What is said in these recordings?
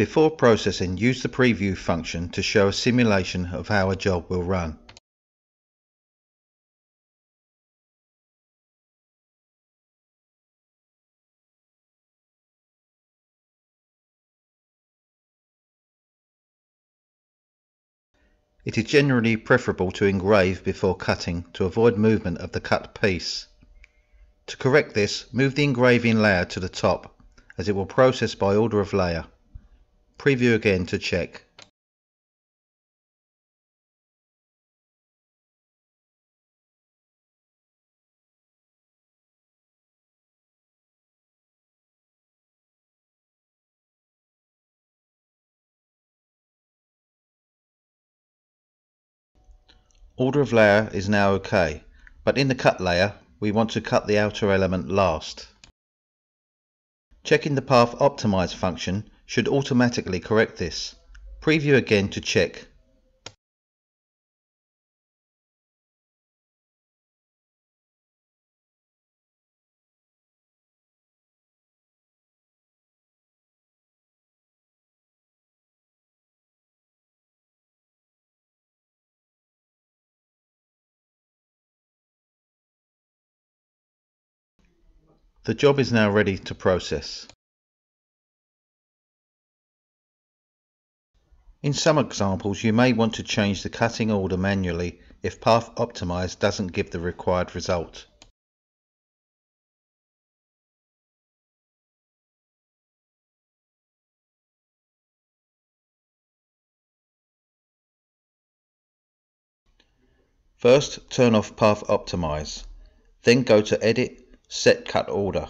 Before processing, use the preview function to show a simulation of how a job will run. It is generally preferable to engrave before cutting to avoid movement of the cut piece. To correct this, move the engraving layer to the top as it will process by order of layer. Preview again to check. Order of layer is now OK, but in the cut layer we want to cut the outer element last. Checking the Path Optimize function should automatically correct this. Preview again to check. The job is now ready to process. In some examples you may want to change the cutting order manually if Path Optimize doesn't give the required result. First turn off Path Optimize, then go to Edit Set Cut Order.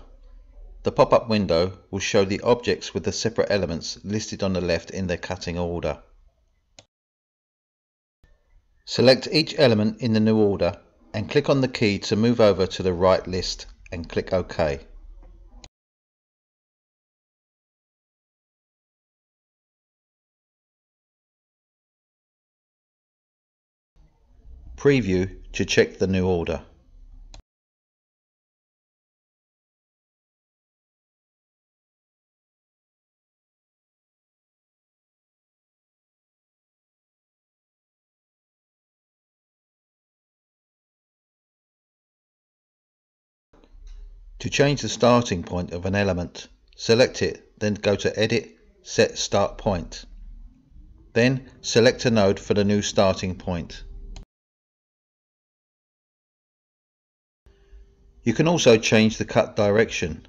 The pop-up window will show the objects with the separate elements listed on the left in their cutting order. Select each element in the new order and click on the key to move over to the right list and click OK. Preview to check the new order. To change the starting point of an element, select it, then go to Edit, Set Start Point. Then select a node for the new starting point. You can also change the cut direction.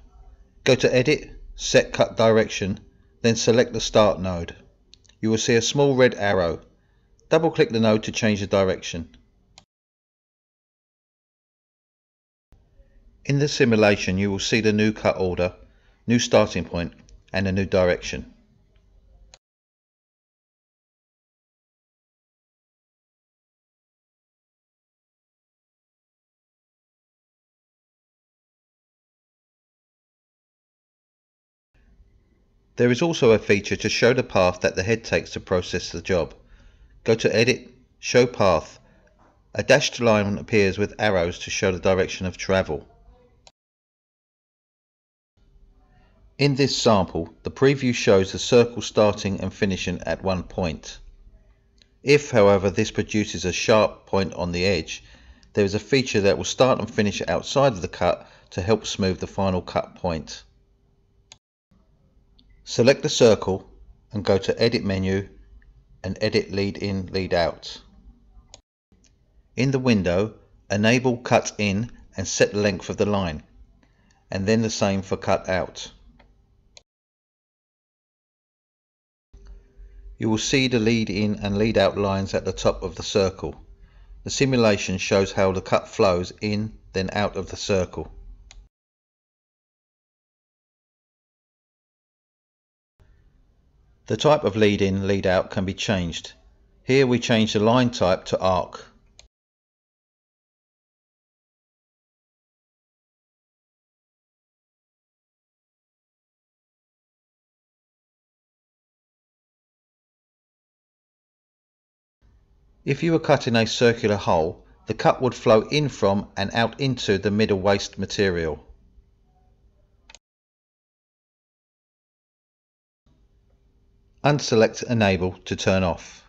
Go to Edit, Set Cut Direction, then select the Start node. You will see a small red arrow. Double click the node to change the direction. In the simulation you will see the new cut order, new starting point and a new direction. There is also a feature to show the path that the head takes to process the job. Go to Edit, Show Path. A dashed line appears with arrows to show the direction of travel. In this sample, the preview shows the circle starting and finishing at one point. If, however, this produces a sharp point on the edge, there is a feature that will start and finish outside of the cut to help smooth the final cut point. Select the circle and go to Edit menu and Edit Lead In, Lead Out. In the window, enable Cut In and set the length of the line, and then the same for Cut Out. You will see the lead in and lead out lines at the top of the circle. The simulation shows how the cut flows in then out of the circle. The type of lead in lead out can be changed. Here we change the line type to arc. If you were cutting a circular hole, the cut would flow in from and out into the middle waste material. Unselect Enable to turn off.